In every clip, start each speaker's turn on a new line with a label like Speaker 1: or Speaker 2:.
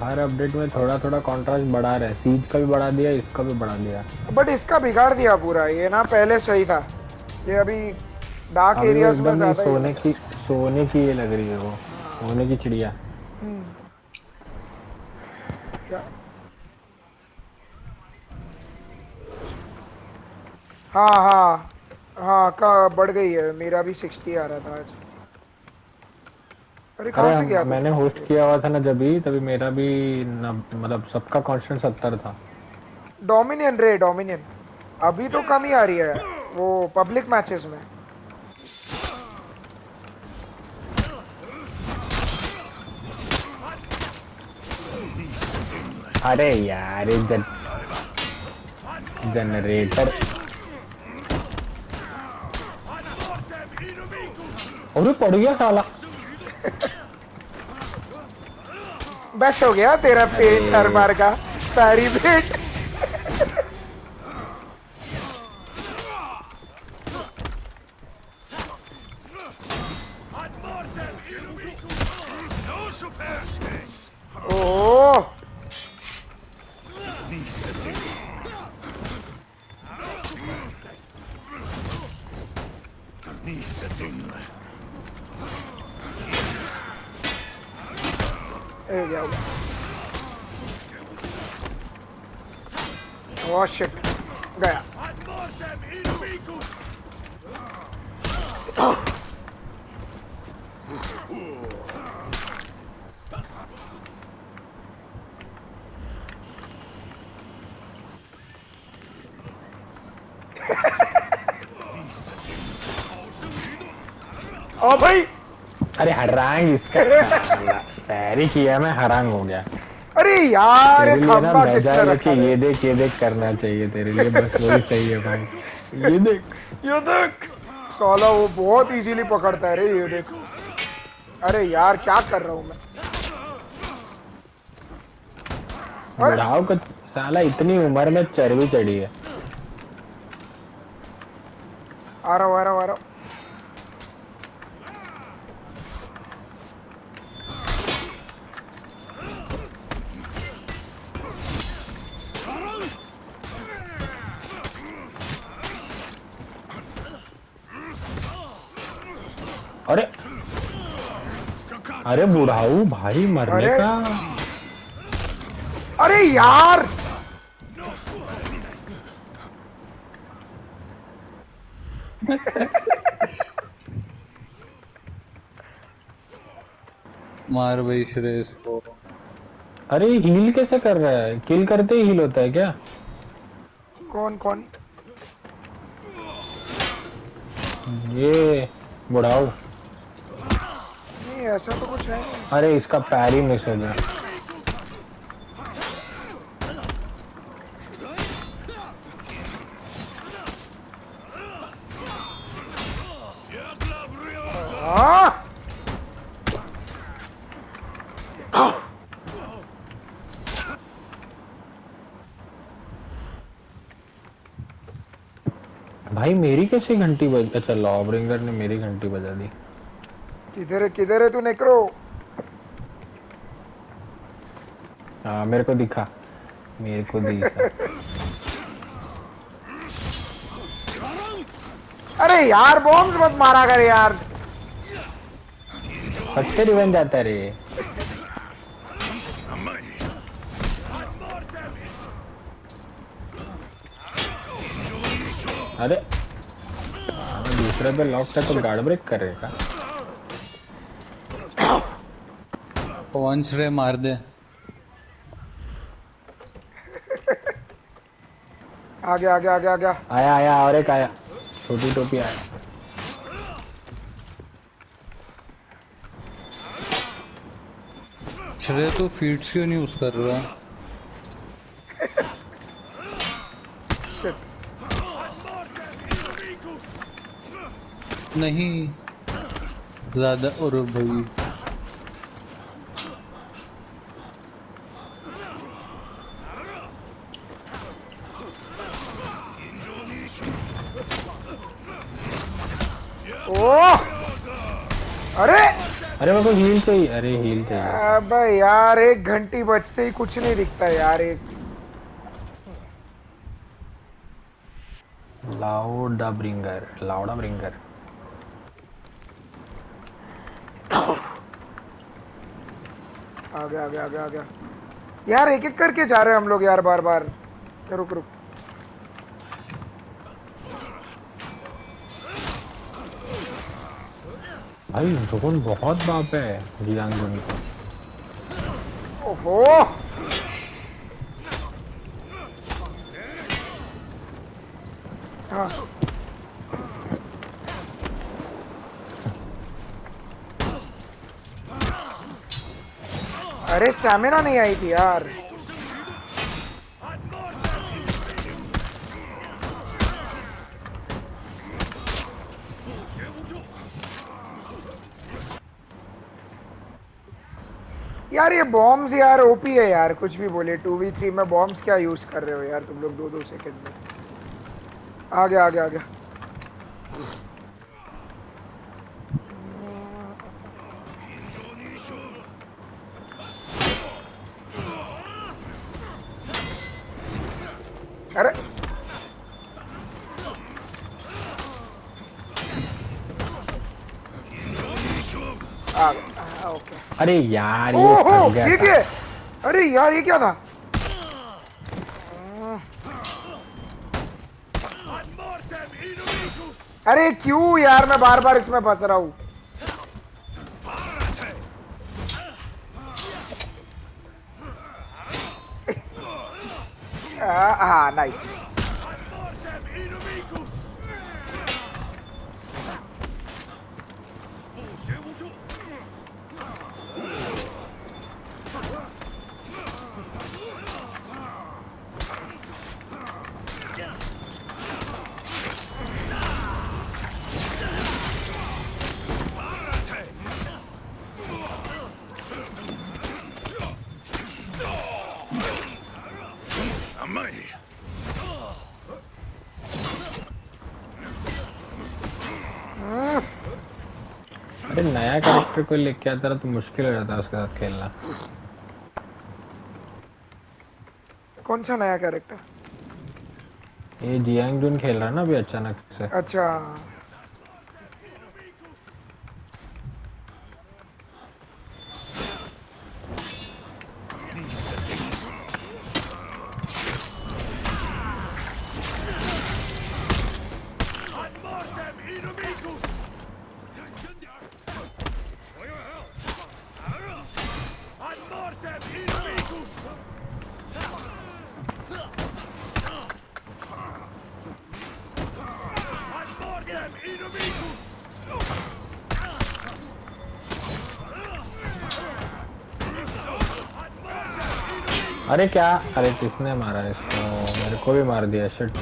Speaker 1: हर update में थोड़ा थोड़ा कॉन्ट्रास्ट बढ़ा रहे सीज का भी बढ़ा दिया इसका भी बढ़ा दिया।
Speaker 2: बट इसका बिगाड़ दिया पूरा ये ना पहले सही था। ये अभी डार्क एरियाज़ में ज़्यादा
Speaker 1: सोने की सोने की ये लग रही है वो सोने की चिड़िया।
Speaker 2: हम्म। हाँ हाँ। हाँ का बढ़ गई है। मेरा भी सिक्सटी आ रहा था आज। अरे कहाँ से गया
Speaker 1: मैंने होस्ट किया हुआ था ना जब भी तभी मेरा भी मतलब सबका कांस्टेंट सत्तर था।
Speaker 2: डोमिनियन रे डोमिनियन अभी तो कम ही आ रही है वो पब्लिक मैचेस में।
Speaker 1: अरे यार जन... जनरेटर अरे पड़ गया साला।
Speaker 2: बेस्ट हो गया तेरा पेट हर बार का। सारी पेट।
Speaker 1: हरांग इसका पैरी किया मैं हरांग हो गया।
Speaker 2: अरे यार
Speaker 1: कितना ये देख ये देख करना चाहिए तेरे लिए बस वही सही है भाई। ये देख।
Speaker 2: ये देख। साला वो बहुत इजीली पकड़ता है रे ये देख। अरे यार क्या कर रहा हूँ मैं?
Speaker 1: बढ़ाओ का साला इतनी उम्र में चर्बी चढ़ी है।
Speaker 2: आ रहा आ रहा
Speaker 1: अरे बुढ़ाऊ भाई मरने का।
Speaker 2: अरे यार!
Speaker 3: मार भाई श्रेयस को।
Speaker 1: अरे हील कैसे कर रहा है? किल करते ही हील होता है क्या?
Speaker 2: कौन कौन?
Speaker 1: ये बुढ़ाऊ।
Speaker 2: नहीं ऐसा तो कुछ है नहीं।
Speaker 1: अरे इसका पैर ही मिस हो गया। भाई मेरी कैसी घंटी बज अच्छा लॉब रिंगर ने मेरी घंटी बजा दी।
Speaker 2: किधर है किधर है तू नेक्रो?
Speaker 1: हाँ मेरे को दिखा। मेरे को दिखा।
Speaker 2: अरे यार बॉम्ब मत मारा कर यार।
Speaker 1: अच्छे रिवेंज आता रे। अरे दूसरे पे लॉक था तो गार्ड ब्रेक करेगा
Speaker 3: वंश रे मार दे।
Speaker 2: आगे आगे आगे आगे।
Speaker 1: आया आया और एक आया। छोटी टोपी आया।
Speaker 3: श्रेय तो फीड्स क्यों नहीं यूज़ कर रहा? नहीं। ज़्यादा और भाई।
Speaker 2: अरे!
Speaker 1: अरे मेरे को हील चाहिए। अरे हील चाहिए।
Speaker 2: अबे यार एक घंटी बजते ही कुछ नहीं दिखता यार एक।
Speaker 1: लाउडा ब्रिंगर लाउडा ब्रिंगर।
Speaker 2: आ गया आ गया आ गया आ गया। यार एक एक करके जा रहे हैं हम लोग यार बार बार रुक रुक।
Speaker 1: भाई जोन बहुत बाप है जियांग जोन को
Speaker 2: ओहो अरे स्टैमिना नहीं आई थी यार यार, ये बॉम्ब्स यार ओपी है यार, कुछ भी बोले टू वी थ्री में बॉम्ब्स क्या यूज़ कर रहे हो यार तुम लोग दो दो सेकंड में? आ गया आ गया आ गया। अरे आ गया आ, ओके
Speaker 1: अरे यार ये
Speaker 2: ओहो
Speaker 1: फंस गया
Speaker 2: ये। क्या अरे यार ये क्या था? अरे क्यों यार मैं बार बार इसमें फंस रहा हूँ। हाँ नाइस
Speaker 1: अरे नया कैरेक्टर को लेके आता रहा तो मुश्किल हो जाता है उसके साथ खेलना।
Speaker 2: कौन सा नया कैरेक्टर
Speaker 1: ये जियांग जून खेल रहा है ना अभी अचानक से।
Speaker 2: अच्छा।
Speaker 1: अरे क्या? अरे किसने मारा इसको? मेरे को भी मार दिया शिट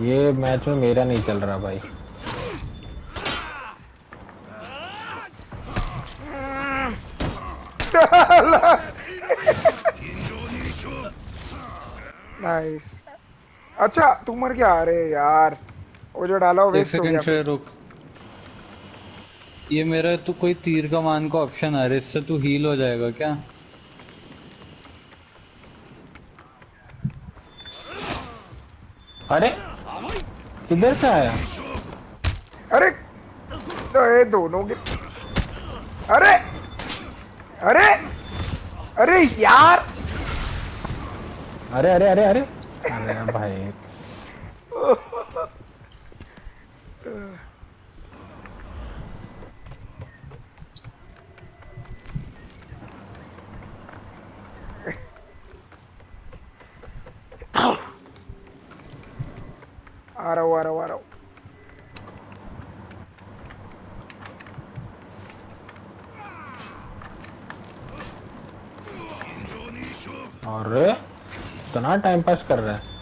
Speaker 1: ये मैच में मेरा नहीं चल रहा भाई।
Speaker 2: नाइस अच्छा तू मर गया? अरे यार वो जो डाला वो वेस्ट हो गया।
Speaker 3: से रुक। ये मेरा तो कोई तीर कमान का ऑप्शन आ रहा है इससे तू हील हो जाएगा क्या?
Speaker 1: अरे किधर से आया।
Speaker 2: अरे तो ये दोनों के अरे अरे अरे यार।
Speaker 1: अरे अरे अरे अरे। अरे भाई
Speaker 2: आ रहा हूँ आ रहा हूँ आ रहा हूँ
Speaker 1: अरे, इतना टाइम पास कर रहा है।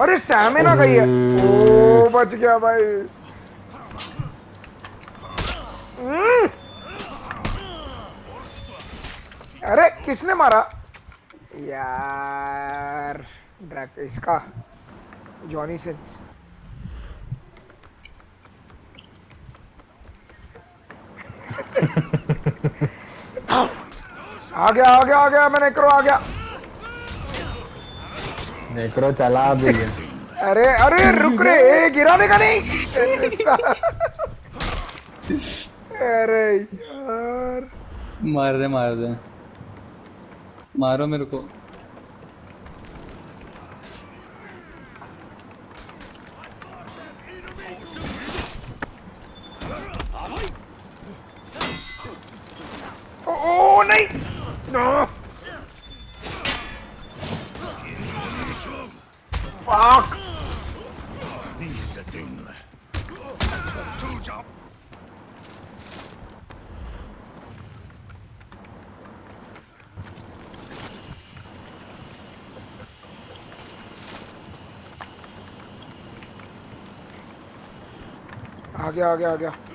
Speaker 2: अरे स्टैमिना गई है। ओ बच गया भाई। हम्म। अरे किसने मारा? यार ड्रैक इसका। जॉनी सिंस आ गया आ गया आ गया मैंने करो आ गया।
Speaker 1: नेक्रो चला भी है।
Speaker 2: अरे अरे रुक रे ए, गिराने का नहीं? अरे यार।
Speaker 3: मार दे मार दे। मारो मेरे को।
Speaker 2: ओ, ओ नहीं। नो फक आ गया आ गया आ गया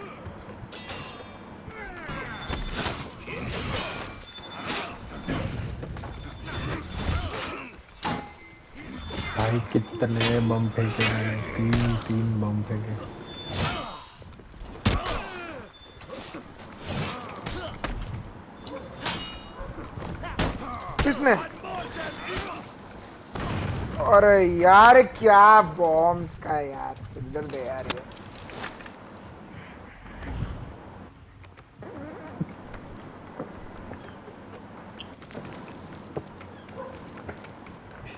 Speaker 1: भाई, कितने बम फेंके मैंने? तीन तीन बम फेंके।
Speaker 2: किसने? अरे यार, क्या बॉम्ब्स का यार? सिंदर दे यार ये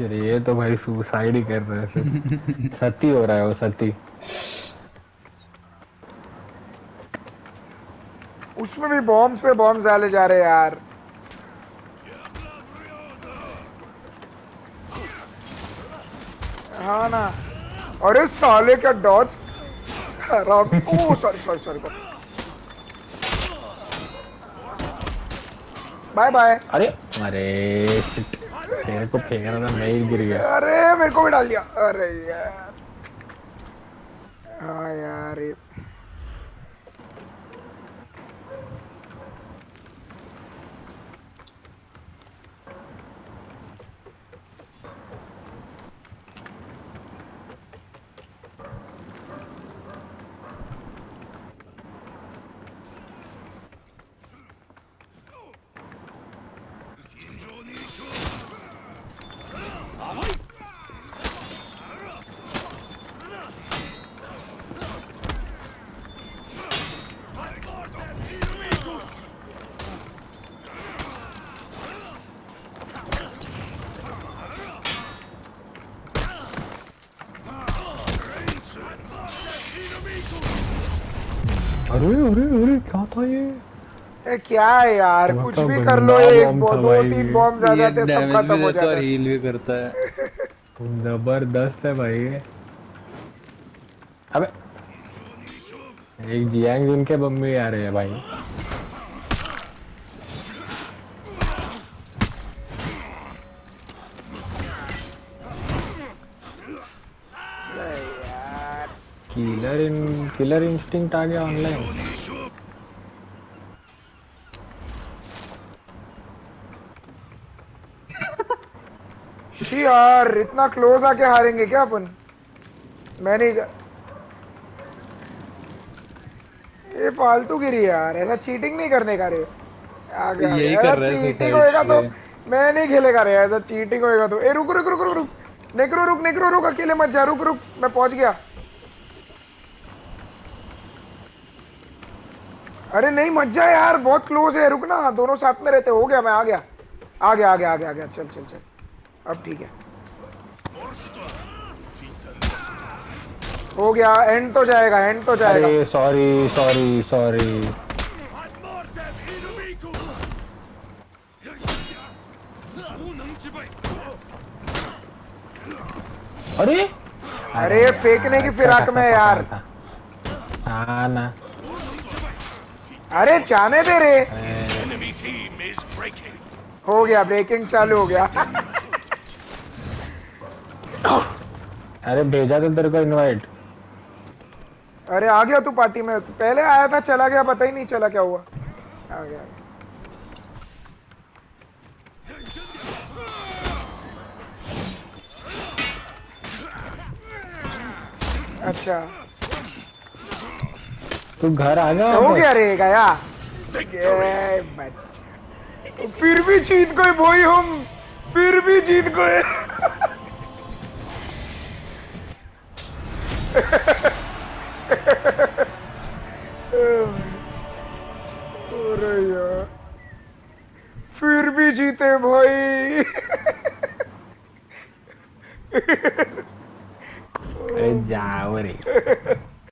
Speaker 1: फिर ये तो भाई सुसाइड ही कर रहे हैं सिर्फ़। सती हो रहा है वो सती।
Speaker 2: उसमें भी बॉम्ब्स पे बॉम्ब्स डाले जा रहे हैं यार। हाँ ना। अरे साले का डॉज खराब ओ sorry sorry sorry bye bye
Speaker 1: अरे अरे तेरे को रहा था मैं ही गिर गया।
Speaker 2: अरे, मेरे को भी डाल दिया। अरे यार। हाँ यार ये
Speaker 1: अरे अरे अरे क्या था ये?
Speaker 2: ए, क्या है यार कुछ
Speaker 1: तो
Speaker 2: भी कर लो एक
Speaker 1: बम
Speaker 2: दो तीन बॉम्ब आ
Speaker 3: ये
Speaker 2: सब खत्म हो
Speaker 3: देता है और
Speaker 2: जाता। है
Speaker 3: हील भी करता है।
Speaker 1: ज़बरदस्त है भाई। ये अबे एक जियांग जिनके बम भी आ रहे हैं भाई। किलर इन किलर इंस्टिंक्ट आ गया ऑनलाइन
Speaker 2: यार इतना क्लोज आके हारेंगे क्या अपन? मैं नहीं जा... ये फालतू गिरी यार ऐसा चीटिंग नहीं करने का रे।
Speaker 3: यही कर रहा है
Speaker 2: चीटिंग होएगा तो। मैं। नहीं खेलेगा रे ऐसा चीटिंग होएगा तो। ए रुक रुक रुक रुक रुक। नेक्रो रुक नेक्रो रुक अकेले मत जा रुक रुक मैं पहुँच गया। अरे नहीं मत जा यार बहुत क्लोज है रुकना दोनों साथ में रहते हो गया मैं आ गया। आ गया आ गया आ गया आ गया चल चल चल। अब ठीक है। हो गया एंड तो जाएगा एंड तो जाएगा।
Speaker 1: अरे सॉरी सॉरी सॉरी अरे?
Speaker 2: अरे फेंकने की फिराक में यार।
Speaker 1: हाँ ना।
Speaker 2: अरे जाने दे रे. हो गया ब्रेकिंग चालू हो गया।
Speaker 1: अरे भेजा था तेरे को इनवाइट
Speaker 2: अरे आ गया तू पार्टी में। पहले आया था चला गया पता ही नहीं चला क्या हुआ। आ गया। अच्छा।
Speaker 1: तू घर आ गया
Speaker 2: हो गया रे गया। फिर भी जीत गए भाई हम। फिर भी जीत गए। अरे यार। फिर भी जीते भाई।
Speaker 1: अरे जाओ रे।